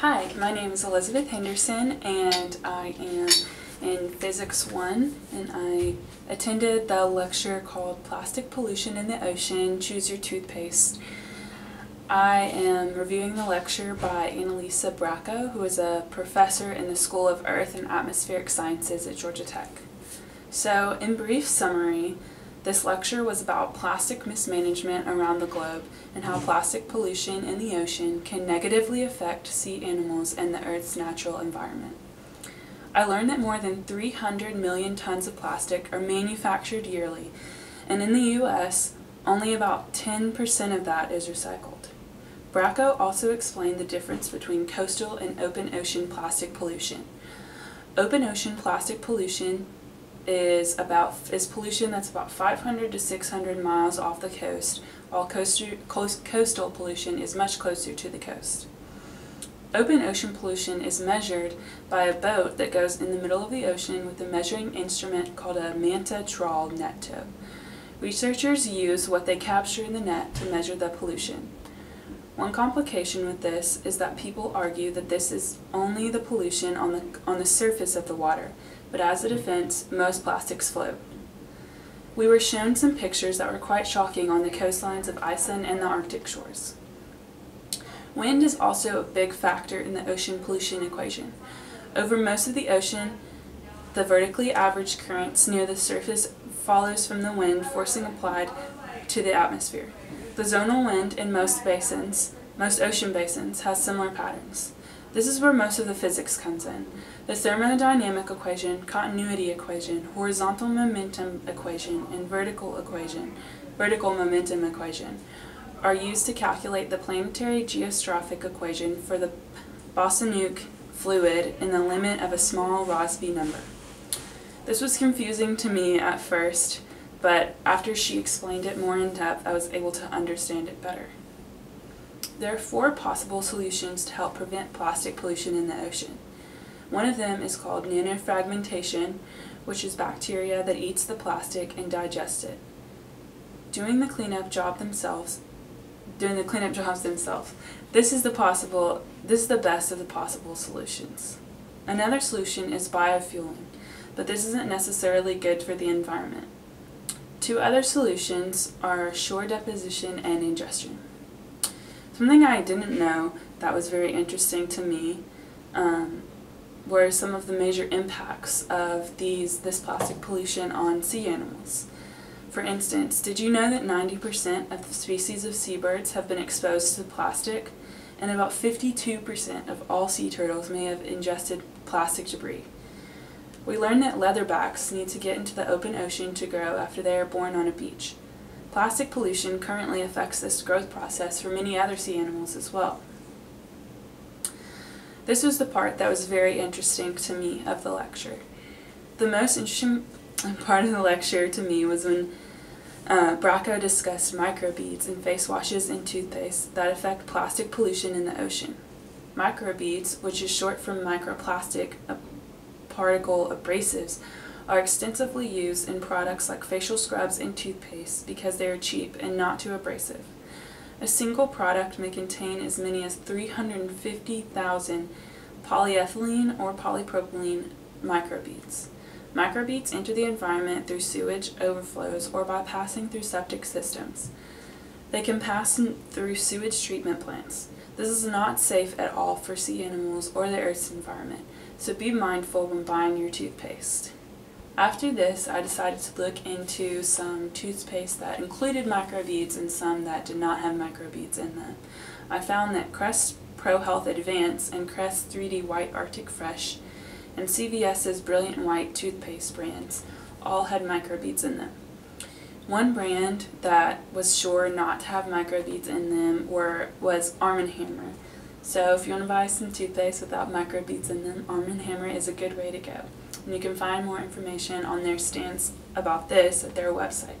Hi, my name is Elizabeth Henderson and I am in Physics 1 and I attended the lecture called Plastic Pollution in the Ocean, Choose Your Toothpaste. I am reviewing the lecture by Annalisa Bracco, who is a professor in the School of Earth and Atmospheric Sciences at Georgia Tech. So, in brief summary, this lecture was about plastic mismanagement around the globe and how plastic pollution in the ocean can negatively affect sea animals and the Earth's natural environment. I learned that more than 300 million tons of plastic are manufactured yearly, and in the U.S., only about 10% of that is recycled. Bracco also explained the difference between coastal and open ocean plastic pollution. Open ocean plastic pollution is about is pollution that's about 500 to 600 miles off the coast, while coastal, coastal pollution is much closer to the coast. Open ocean pollution is measured by a boat that goes in the middle of the ocean with a measuring instrument called a manta trawl net tow. Researchers use what they capture in the net to measure the pollution. One complication with this is that people argue that this is only the pollution on the, on the surface of the water, but as a defense, most plastics float. We were shown some pictures that were quite shocking on the coastlines of Iceland and the Arctic shores. Wind is also a big factor in the ocean pollution equation. Over most of the ocean, the vertically averaged currents near the surface follows from the wind forcing applied to the atmosphere. The zonal wind in most basins, most ocean basins, has similar patterns. This is where most of the physics comes in. The thermodynamic equation, continuity equation, horizontal momentum equation, and vertical equation, vertical momentum equation, are used to calculate the planetary geostrophic equation for the Boussinesq fluid in the limit of a small Rossby number. This was confusing to me at first, but after she explained it more in depth, I was able to understand it better. There are four possible solutions to help prevent plastic pollution in the ocean. One of them is called nanofragmentation, which is bacteria that eats the plastic and digests it. Doing the cleanup job themselves, doing the cleanup jobs themselves. This is the possible, this is the best of the possible solutions. Another solution is biofouling, but this isn't necessarily good for the environment. Two other solutions are shore deposition and ingestion. Something I didn't know that was very interesting to me um, were some of the major impacts of these this plastic pollution on sea animals. For instance, did you know that 90% of the species of seabirds have been exposed to plastic, and about 52% of all sea turtles may have ingested plastic debris? We learned that leatherbacks need to get into the open ocean to grow after they are born on a beach. Plastic pollution currently affects this growth process for many other sea animals as well. This was the part that was very interesting to me of the lecture. The most interesting part of the lecture to me was when uh, Bracco discussed microbeads in face washes and toothpaste that affect plastic pollution in the ocean. Microbeads, which is short for microplastic particle abrasives, are extensively used in products like facial scrubs and toothpaste because they are cheap and not too abrasive. A single product may contain as many as 350,000 polyethylene or polypropylene microbeads. Microbeads enter the environment through sewage overflows or by passing through septic systems. They can pass through sewage treatment plants. This is not safe at all for sea animals or the Earth's environment, so be mindful when buying your toothpaste. After this, I decided to look into some toothpaste that included microbeads and some that did not have microbeads in them. I found that Crest Pro Health Advance and Crest 3D White Arctic Fresh and CVS's Brilliant White toothpaste brands all had microbeads in them. One brand that was sure not to have microbeads in them were was Arm & Hammer. So if you want to buy some toothpaste without microbeads in them, Arm & Hammer is a good way to go. And you can find more information on their stance about this at their website.